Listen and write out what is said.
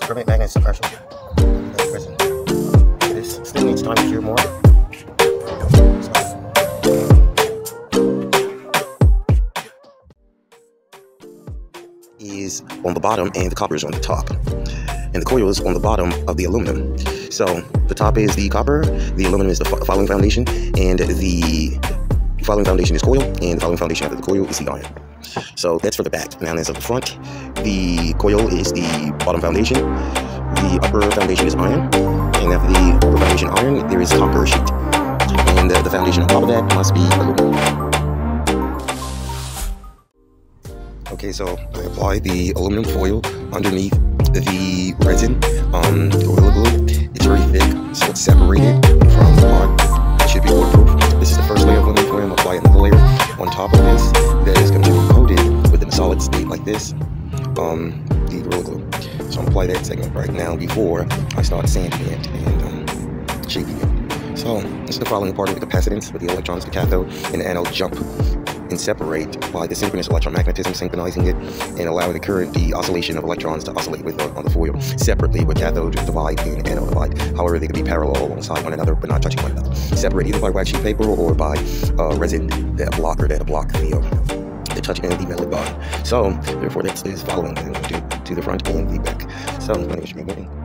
and suppression. This still needs time to cure more. Is on the bottom and the copper is on the top. And the coil is on the bottom of the aluminum. So the top is the copper, the aluminum is the following foundation, and the following foundation is coil, and the following foundation after the coil is the iron. So that's for the back. Now as of the front, the coil is the bottom foundation, the upper foundation is iron, and after the upper foundation iron, there is copper sheet. And the, the foundation on top of that must be aluminum. Okay, so I apply the aluminum foil underneath the resin um, Gorilla Glue. It's very this, um, the So I'm apply that segment right now before I start sanding it and um, shaping it. So this is the following part of the capacitance with the electrons, the cathode, and the anode jump and separate by the synchronous electromagnetism, synchronizing it and allowing the current, the oscillation of electrons to oscillate with on, on the foil separately with cathode divide and anode divide. However, they can be parallel alongside one another but not touching one another. Separate either by wax sheet paper or by uh, resin that blocker that a block the uh, the touch and the melted bond. So, therefore, that's this following to, to the front and the back. So, my name is Jimmy